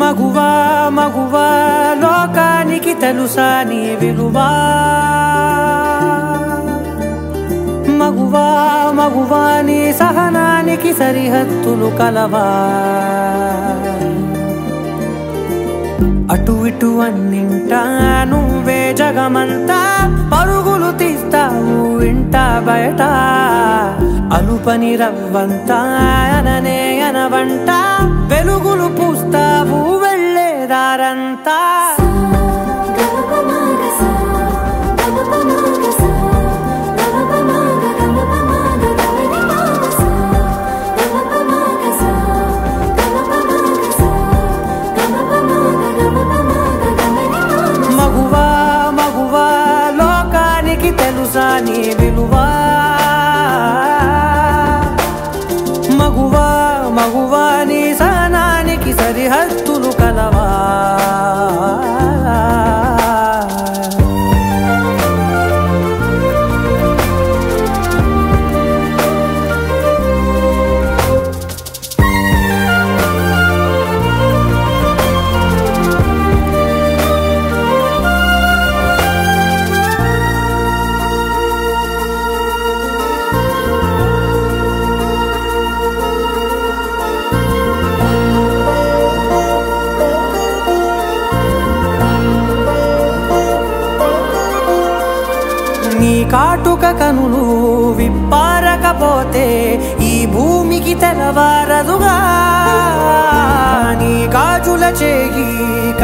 మగువా మగువా లోకానికి తెలుసా నీ విలువా మగువా మగువా నీ సహనానికి సరిహద్దులు కలవా అటు ఇటు అన్నింటా నువ్వే జగమంతా. పరుగులు తీస్తావు ఇంట బయట. అలుపని రవ్వంతా అననే అనవంట. వెలుగులు పూస్తావు వెళ్ళేదారంతా తెలుసా నీ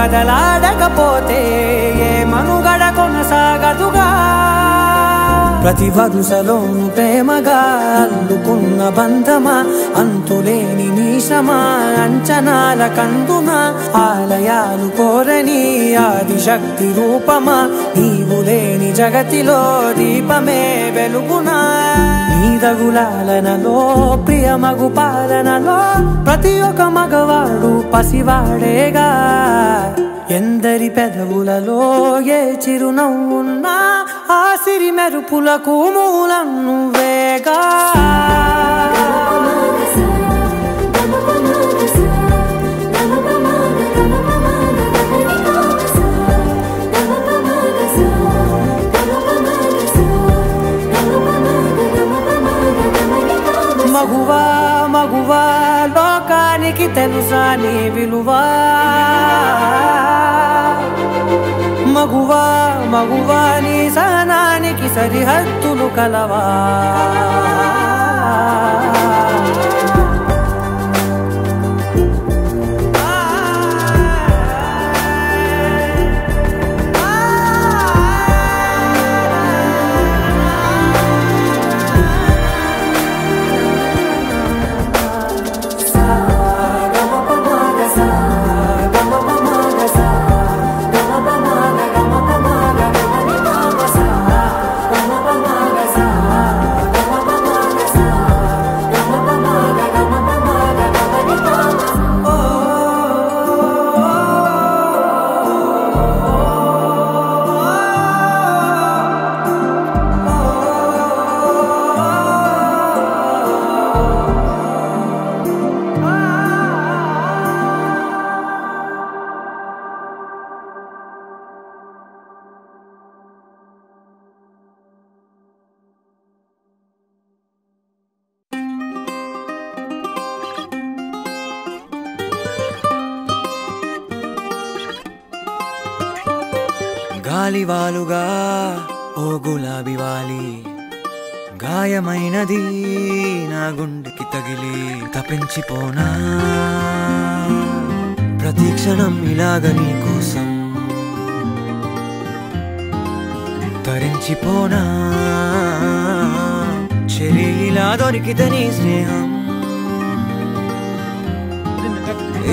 కదలాడకపోతే ఏ మనుగడ కొనసాగదుగా? ప్రతి వరుసలోను ప్రేమగా అల్లుకున్న బంధమా? అంతులేని నీశమా అంచనాల కందున ఆలయాలు కోరని ఆదిశక్తి రూపమా? నీవులే జగతిలో దీపమే వెలుగునా. నీదగులాలనలో ప్రియమగు పాలనలో ప్రతి ఒక్క మగవాడు పసివాడేగా. ఎందరి పెదవులలో ఏ చిరునవ్వున్నా ఆ సిరి మెరుపులకు మూలం నువ్వేగా. మగువా మగువా లోకానికి తెలుసా నీ విలువా? మగువా మగువా నీ సహనానికి సరిహద్దులు కలవా?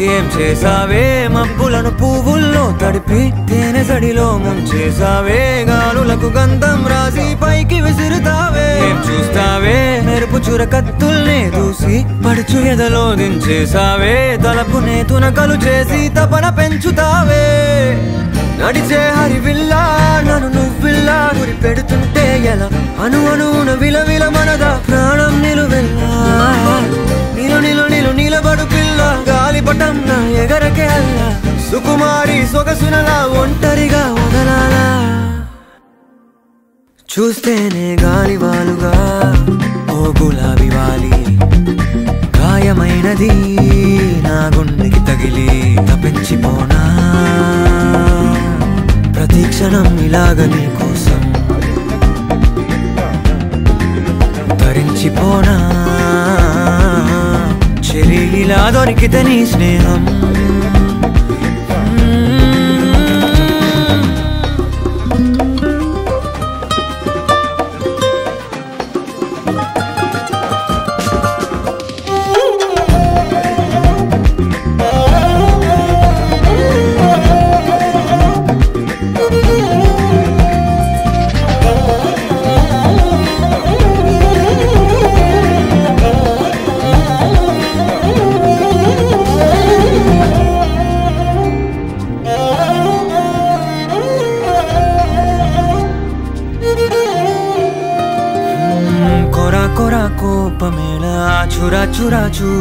ఏం చేసావే మబ్బులను పువ్వుల్లో తడిపి తేనె సడిలో ముంచేసావే గాలులకు గంధం రాసి పైకి విసురుతావే? ఏం చూస్తావే? మెరుపు చుర కత్తుల్నే దూసి పడుచు ఎదలో దించేసావే తలపునే తునకలు చేసి తపన పెంచుతావే? నడిచే హరివిల్లా నన్ను నువ్విల్లా గురి పెడుతుంటే ఎలా? అను అనున విలవిల మనదా ప్రాణం నిలువెల్లా? నిలు నిలు నిలబడు పిల్ల గాలిపటం నా ఎగరకే అల్ల. సుకుమారి సొగసునలా ఒంటరిగా వదలాలా. చూస్తేనే గాలివాలుగా ఓ గులాబీ వాలి. గాయమైనది నా గుండెకి తగిలి తప్పించిపోనా? ప్రతి క్షణం ఇలాగ నీ కోసం తరించిపోనా? చెరి ఇలా దొరికితే నీ స్నేహం కొరా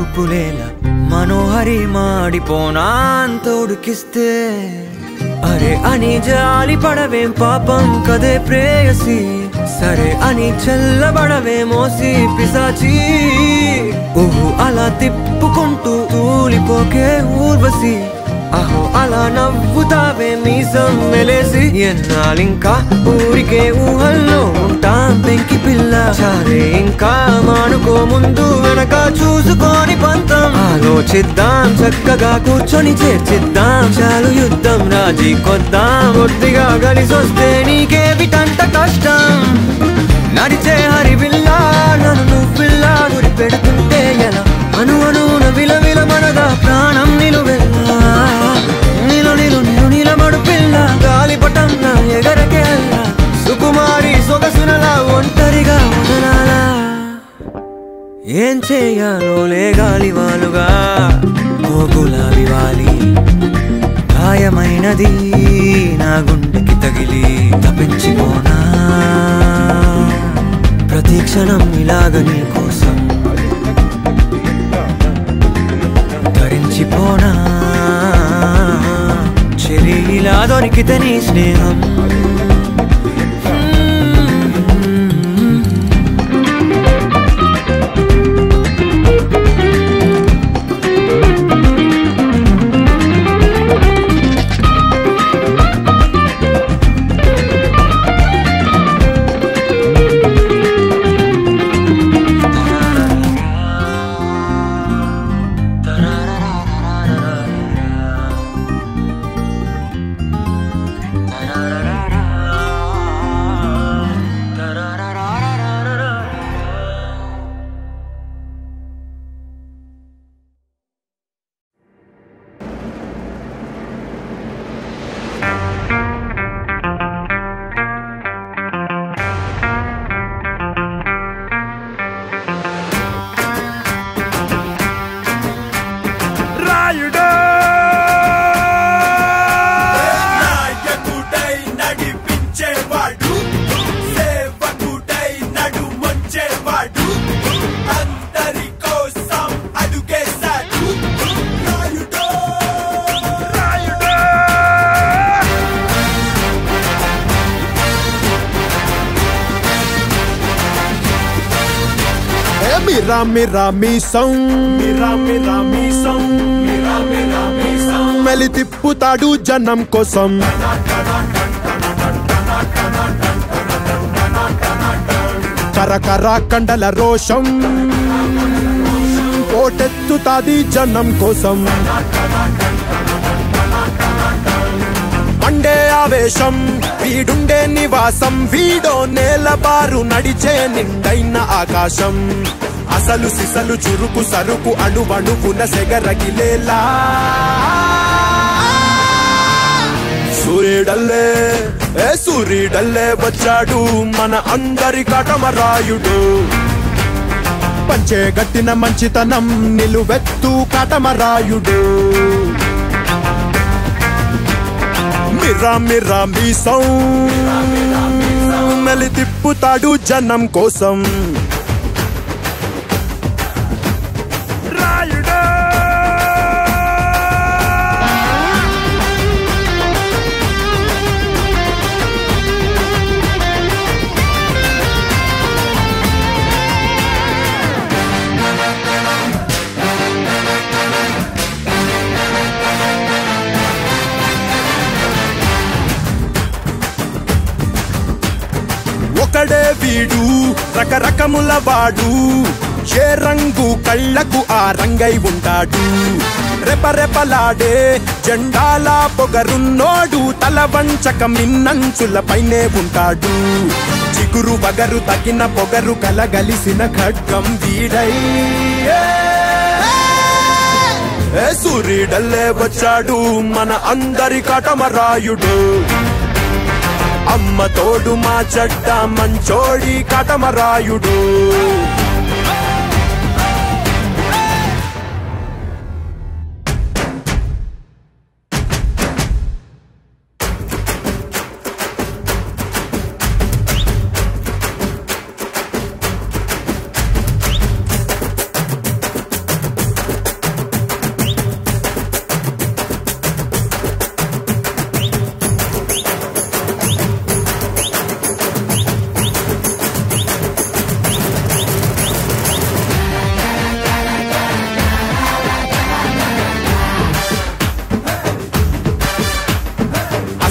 చూపులేలా మనోహరి మాడిపోనాన్ తోడుకిస్తే. అరే అని జాలి పడవేం పాపం కదే ప్రేయసి. సరే అని చల్లబడవే మోసి పిసాచి ఊహు అలా తిప్పుకుంటూ తూలిపోకే ఊర్వశి. అహో అలా నవ్వుతావే మీసం మెలేసి. ఎన్నాళ్ళింకా ఊరికే ఊహల్లో ఉంటాం. పెంకి పిల్ల సరే ఇంకా మానుకో ముందు వెనక చూసుకొని పంతం. ఆలోచిద్దాం చక్కగా కూర్చొని చేర్చిద్దాం. చాలు యుద్ధం రాజీ కొద్దాం. ఒత్తిగా కలిసొస్తే నీకే విటంట కష్టం. నడిచే హరివిల్లా నన్ను నువ్విల్లా. గురి పెడుతుంటే ఎలా? అను అనున విలవిల మనగా ప్రాణం నిలువెల్లా సొగసునలా ఒంటరిగా వదలాలా? ఏం చేయాలో లేగాలి వాలుగా? ఓ వాలి గాయమైనది నా గుండెకి తగిలి తప్పించిపోనా? ప్రతి క్షణం ఇలాగ నీ కోసం తరించిపోనా? చెరి ఇలా దొరికితే నీ స్నేహం మిరా మిరా మీసం మిరా మిరా మీసం మిరా మిరా మీసం మెలి తిప్పుతాడు జనం కోసం కరకర కండల రోషం పోటెత్తుతాది జనం కోసం మండే ఆవేశం వీడుండే నివాసం వీడో నేలబారు నడిచే నిండైన ఆకాశం సిసలు సిసలు చురుకు సరుకు అణువణువున సెగరగిలేలా. సూర్యుడల్లే ఏ సూర్యుడల్లే వచ్చాడు మన అందరి కటమరాయుడు. పంచే గట్టిన మంచితనం నిలువెత్తు కటమరాయుడు. మిరా మిరా మీసం మెలి తిప్పుతాడు జనం కోసం. ఒకడే వీడు రకరకముల వాడు. ఏ రంగు కళ్ళకు ఆ రంగై ఉంటాడు. రెపరెపలాడే జెండాల పొగరున్నోడు తల వంచక మిన్నంచుల పైనే ఉంటాడు. చిగురు వగరు తగిన పొగరు కలగలిసిన ఖడ్గం వీడై. ఏ సూర్యుడల్లే వచ్చాడు మన అందరి కటమరాయుడు. అమ్మ తోడు మా చెడ్డ మంచోడి కటమరాయుడు.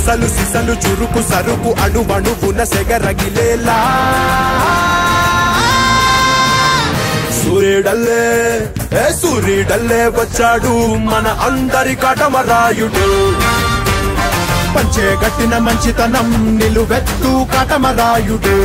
అసలు సిసలు చురుకు సరుకు అణువణువున సెగరగిలేలా. సూర్యుడల్లే ఏ సూర్యుడల్లే వచ్చాడు మన అందరి కటమరాయుడు. పంచే గట్టిన మంచితనం నిలువెత్తు కటమరాయుడు.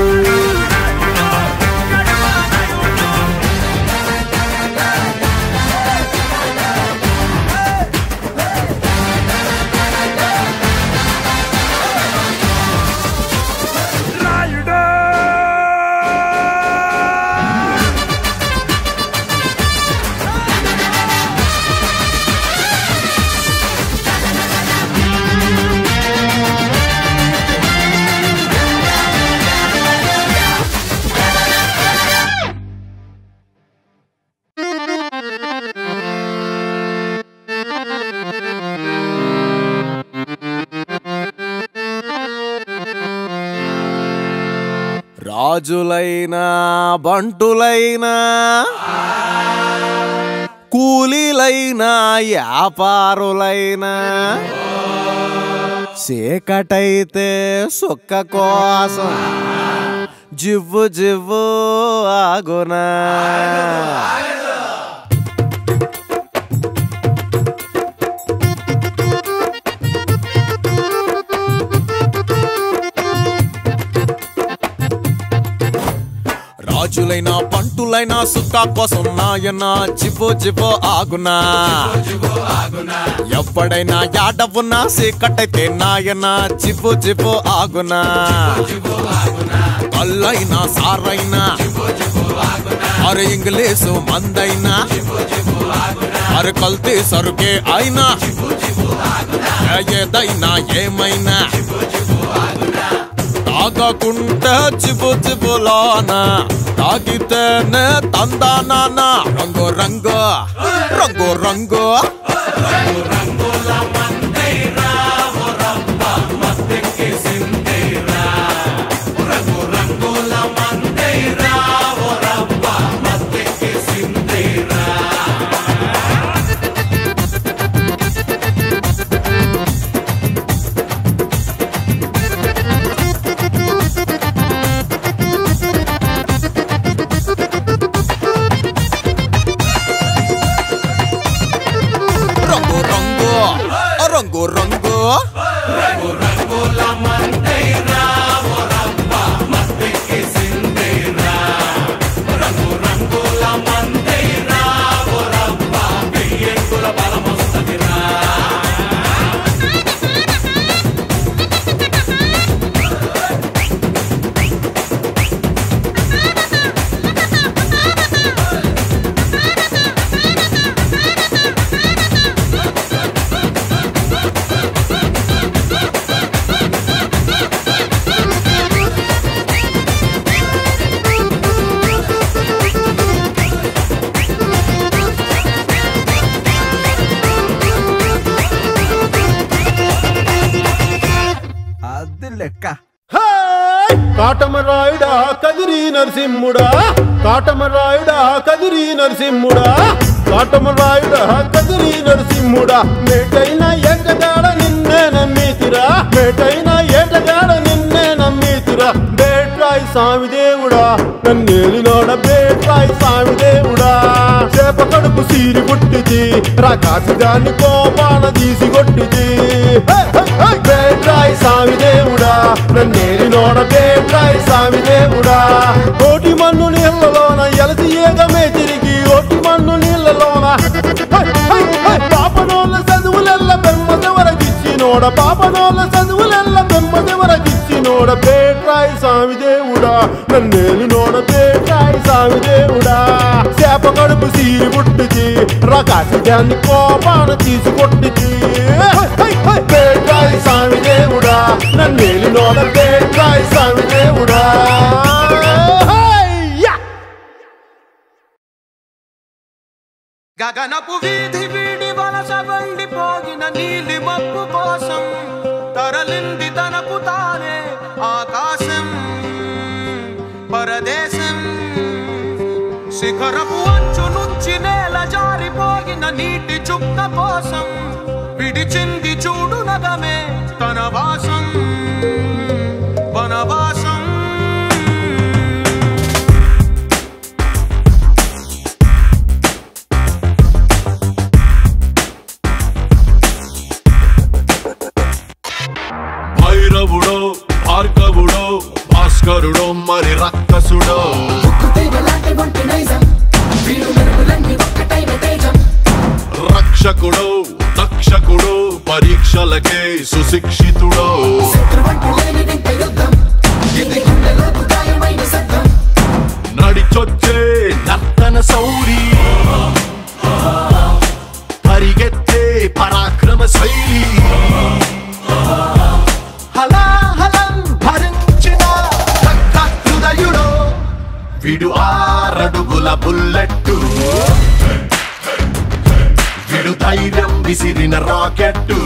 రాజులైనా బంటులైనా కూలీలైనా వ్యాపారులైనా చీకటైతే సుక్క కోసం జివ్వు జివ్వు ఆగునా. రాజులైనా పంటులైనా సుక్క కోసం నాయన జివో జివో ఆగునా? ఎప్పుడైనా యాడవునా సీకటైతే నాయన జివో జివో ఆగునా? కల్లైనా సారైనా? అరే ఇంగ్లీషు మందైనా? అరే కల్తీ సరుకే అయినా? ఏదైనా ఏమైనా? తాగకుంటే చిబు చిబులానా తాగితేనే తందానా రంగు రంగు రంగు రంగు రంగు. లెక్క. కాటమరాయుడా కదిరి నరసింహుడా. కాటమరాయుడా కదిరి నరసింహుడా. కాటమరాయుడా కదిరి నరసింహుడా. మేటైన ఏటగాడ నిన్నే నమ్మితిరా. మేటైన ఏటగాడ స్వామి దేవుడా నన్నేలినోడ బేట్రాయి స్వామి దేవుడా చేప కడుపు సీరి పుట్టిది రాకాసి దాన్ని కోపాన తీసి కొట్టిది. బేట్రాయి స్వామి దేవుడా నన్నేలినోడ బేట్రాయి స్వామి దేవుడా కోటి మన్ను నీళ్ళలోన ఎలసి ఏగమే తిరిగి ఓటి మన్ను నీళ్ళలోన. పాపనోళ్ళ చదువులెల్ల బెమ్మదెవరకిచ్చినోడ పాపనోళ్ళ చదువులెల్ల బెమ్మదెవరకిచ్చినోడ పేట్రాయి స్వామి దేవుడా? నన్నేలు నోడ పేట్రాయి స్వామి దేవుడా? చేప కడుపు సీరి పుట్టిచి రకాసి దాన్ని కోపాన తీసుకొట్టిది పేట్రాయి స్వామి దేవుడా? నన్నేలు నోడ పేట్రాయి స్వామి దేవుడా? గగనపు వీధి వీడి వలస వండిపోగిన నీలి మప్పు కోసం తరలింది తనకు తానే ప్రదేశం. శిఖరపు అంచు నుంచి నేల జారిపోయిన నీటి చుక్క కోసం విడిచింది చూడు నగమే తన వాసం. వీడు ఆరడుగుల బుల్లెట్టు. వీడు ధైర్యం విసిరిన rocket.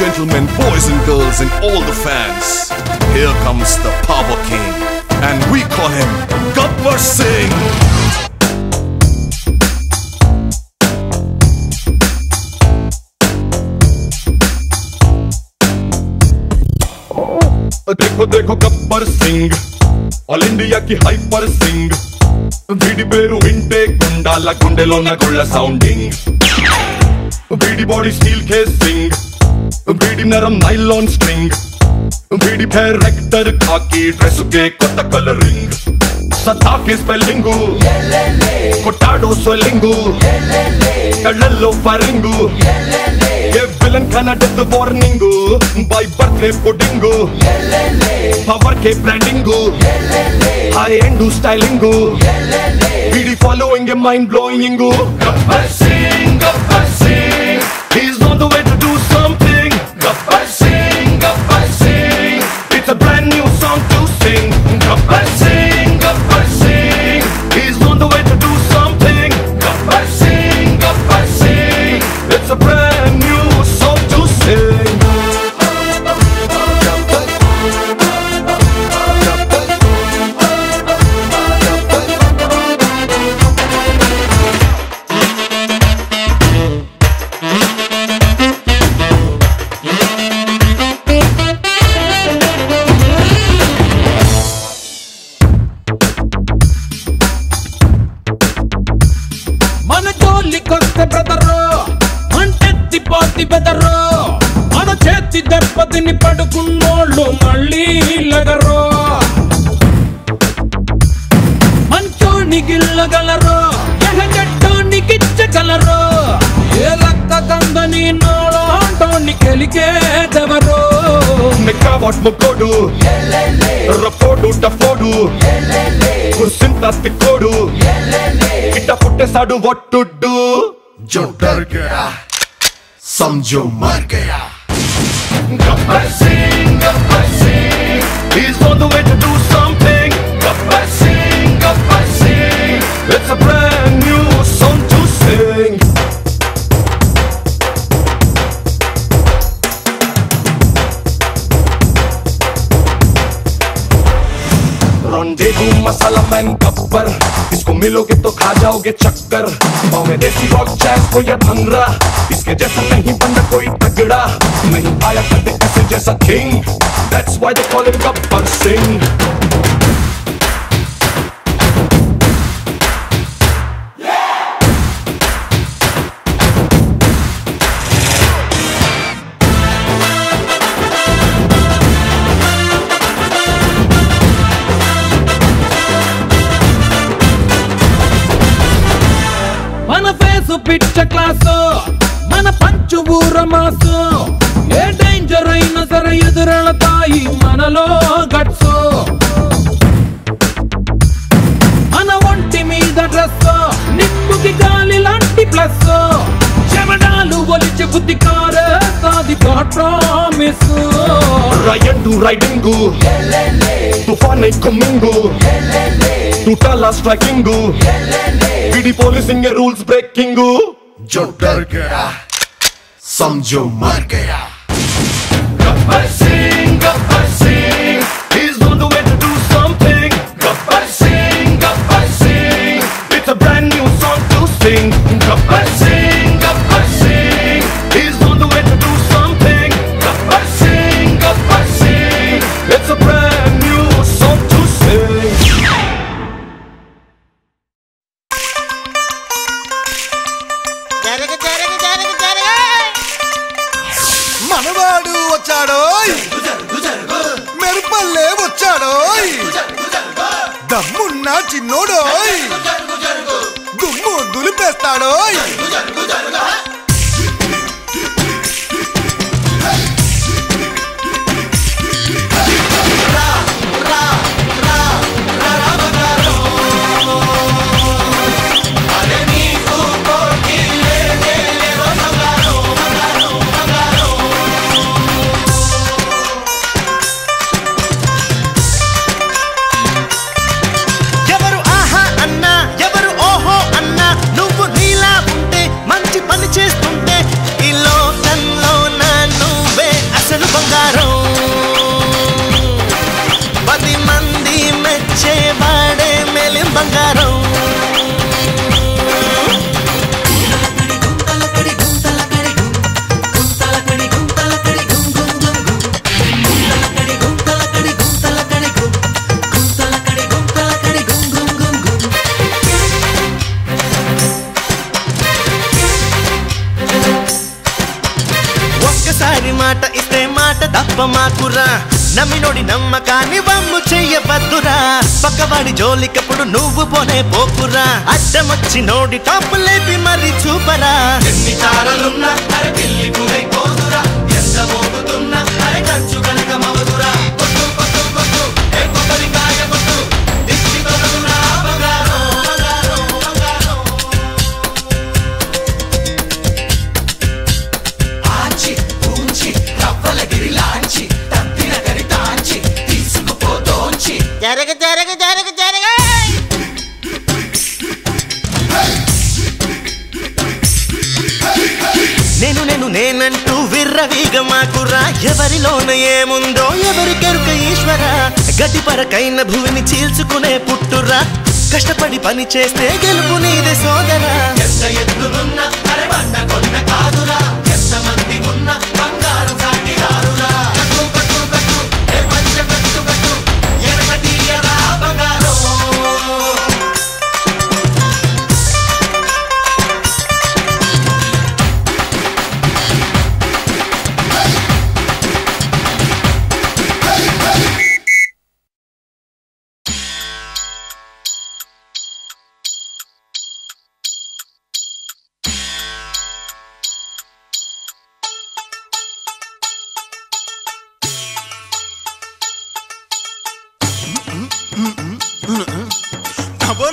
gentlemen, boys and girls, and all the fans, here comes the Power King, and we call him Gabbar Singh. देखो देखो गब्बर सिंह ఆల్ ఇండియా కి హైపర్ సింగ్ వీడి పేరు వింటే గుండాల గుండెలోన గుళ్ళ సౌండింగ్ వీడి బాడీ స్టీల్ కేసింగ్ వీడి Biri naram nylon string Biri pe rector khaki dress ke kota coloring Satake spellingu Kotado swellingu Kadallo faringu Ye villain khana death warningu By birthday puddingu Power ke brandingu High end stylingu Biri following a mind blowingu Numbers Kursinta tikodu Ita పుట్టేసాడు what to do जो डर गया समझो मर गया Gabbar Singh, Gabbar Singh He's on the way to do something Gabbar Singh, Gabbar Singh It's a brand new song to sing masala man Gabbar इसको मिलोगे तो खा जाओगे चक्कर। पाँव में देसी रॉक जैज हो या भंगरा, इसके जैसा नहीं बंदा कोई तगड़ा। नहीं आया कभी ऐसे जैसा king that's why they call it Gabbar Singh. ఊచు ఊరమాసో ఏ డేంజర్ అయినా సరే ఎదురెళతాయి మనలో గట్సో. మన ఒంటి మీద డ్రెస్ నిప్పుకి గాలి లాంటి ప్లస్ చెమడాలు ఒలిచి బుద్ధి కారేస్తాది ప్రామిస్ రయడ్డు రైడింగు తుఫాన్ కమ్మింగు టుటాల స్ట్రైకింగు విడి పోలీసింగ్ రూల్స్ బ్రేకింగు. జోటర్ గడా समझो मर गया। गब्बर सिंह गब्बर सिंह। పోకురా అడ్డమొచ్చి నోడి టాపు లేపి మరి చూపరా? ఎన్ని తారలున్నా అరే పిల్లి నేనంటూ విర్రవీగ మాకురా. ఎవరిలోన ఏముందో ఎవరికెరుక ఈశ్వర. గడ్డి పరకైన భూమిని చీల్చుకునే పుట్టురా. కష్టపడి పని చేస్తే గెలుపు నీదే సోదరా. ఎంత ఎత్తులున్నా అరే కాదురా.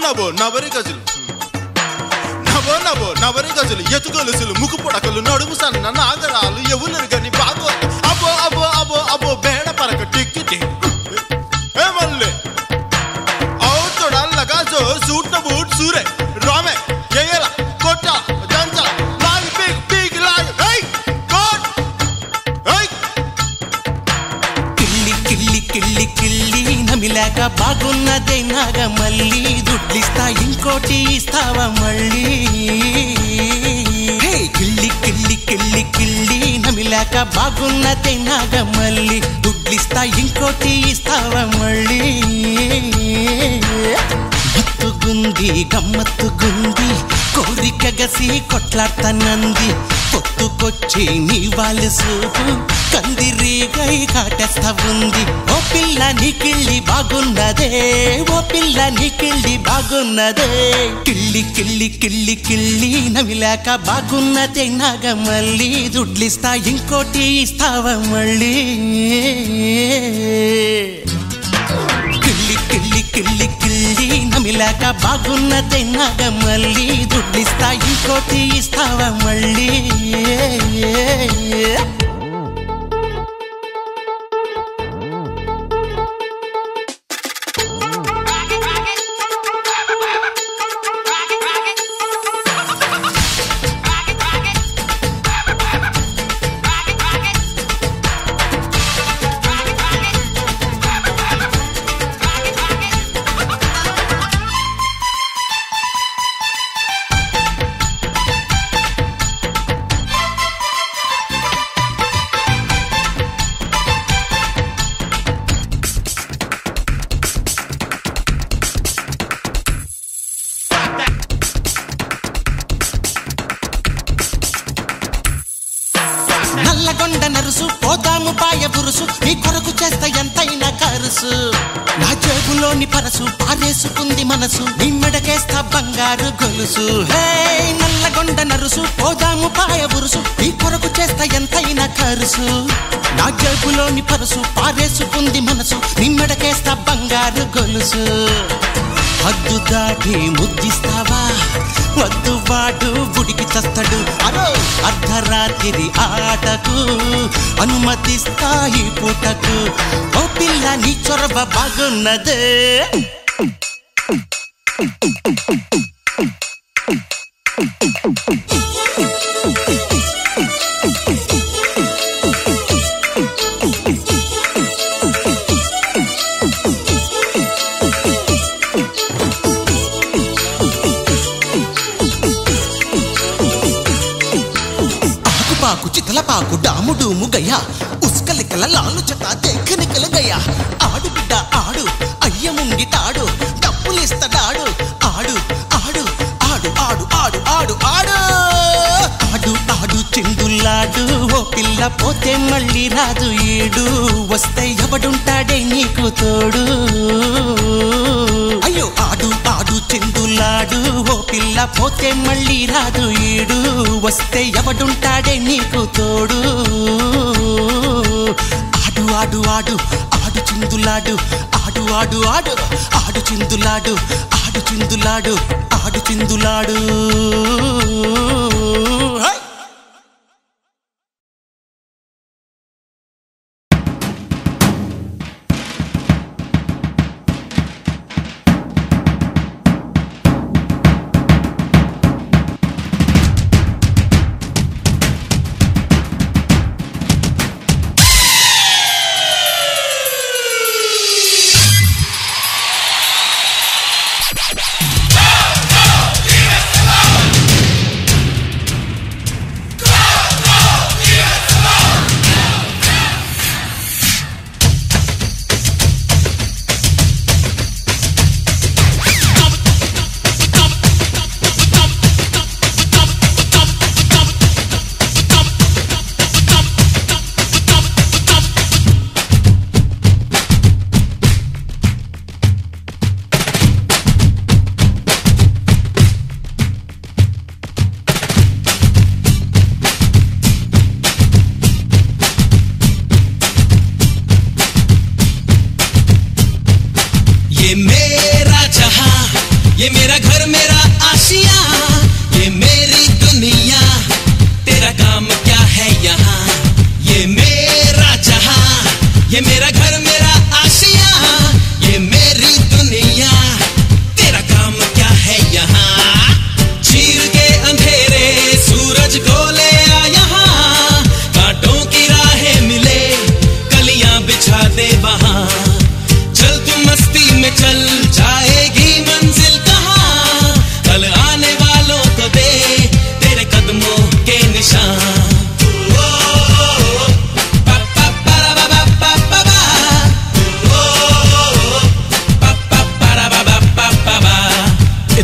నవో నవరి గజులు. నవో నవో నవరి గజులు ఎతుగొలుసులు ముక్కు పొడకలు నడుము సన్న నాగరాలు ఎవరు గని నమిలాక బాగున్నదే నాగ మళ్ళీ దుడ్లిస్తా ఇంకోటి ఇస్తావా మళ్ళీ? కిళ్ళి కిళ్ళి కిళ్ళి కిళ్ళి నమిలాక బాగున్నదే నాగ మళ్ళీ దుడ్లిస్తా ఇంకోటి ఇస్తావా మళ్ళీ? మత్తుగుంది గమ్మత్తుగుంది. కోరిక గసి కొట్లాడతానంది. పొత్తుకొచ్చి నీ వాళ్ళ సూపు. కందిరీగై కాటేస్తా ఉంది ఓ పిల్ల నీ కిళ్ళి బాగున్నదే. ఓ పిల్ల నీకిళ్ళి బాగున్నదే. కిళ్ళి కిళ్ళి కిళ్ళి కిళ్ళి నవిలాక బాగున్నదే నాగ మళ్ళీ దుడ్లిస్తా ఇంకోటి ఇస్తావా మళ్ళీ? కిళ్ళి కిళ్ళి కిళ్ళి కిళ్ళి నమిలాక బాగున్నదే నాగ మళ్ళీ దుడ్డిస్తా ఇంకోటి ఇస్తావా మళ్ళీ? నల్లగొండ నరుసు పోదాము పాయ బురుసు నీ కొరకు చేస్తా ఎంతైనా కరుసు. నా జేబులోని పరసు పారేసుకుంది మనసు నీ మెడకేస్తా బంగారు గొలుసు. హే నల్లగొండ నరుసు పోదాము పాయ బురుసు నీ కొరకు చేస్తా ఎంతైనా కరుసు. నా జేబులోని పరసు పారేసుకుంది మనసు నీ మెడకేస్తా బంగారు గొలుసు. హద్దు దాటి ముద్దిస్తావా? వద్దు వాడు బుడికి చస్తాడు. అరో అర్ధరాత్రి ఆటకు అనుమతిస్తాయి పూటకు. ఓ పిల్ల నీ చొరవ బాగున్నదే. ఆకుపాకు చితలపాకు డాము డూము గయ్యా ఉస్కలికల లాలు చట దేఖనికల గయ్యా ఆడు బిడ్డ ఆడు అయ్య ముంగిటాడు డబ్బులిస్తడాడు ఆడు ఆడు ఆడు ఆడు ఆడు ఆడు ఆడు. ఆడు ఆడు చెందుల్లాడు ఓ పిల్ల పోతే మళ్ళీ రాదు ఈడు. వస్తే ఎవడుంటాడే నీకు తోడు. అయ్యో ఆడు ఆడు చిందులాడు ఓ పిల్ల పోతే మళ్ళీ రాదు ఈడు వస్తే ఎవడుంటాడే నీకు తోడు. ఆడు ఆడు ఆడు ఆడు చిందులాడు ఆడు ఆడు ఆడు ఆడు చిందులాడు ఆడు చిందులాడు ఆడు చిందులాడు.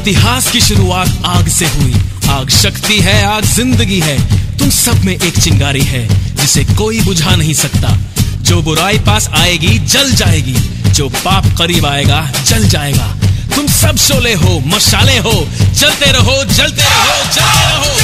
इतिहास की शुरुआत आग से हुई। आग शक्ति है, आग ज़िंदगी है। तुम सब में एक चिंगारी है, जिसे कोई बुझा नहीं सकता। जो बुराई पास आएगी, जल जाएगी। जो पाप करीब आएगा, जल जाएगा। तुम सब शोले हो, मशाले हो। चलते रहो, जलते रहो जलते रहो।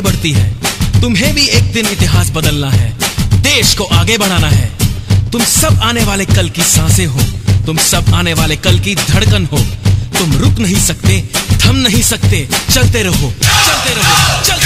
आगे बढ़ती है। तुम्हें भी एक दिन इतिहास बदलना है। देश को आगे बढ़ाना है। तुम सब आने वाले कल की साँसें हो। तुम सब आने वाले कल की धड़कन हो। तुम रुक नहीं सकते, थम नहीं सकते, चलते रहो चलते रहो, चलते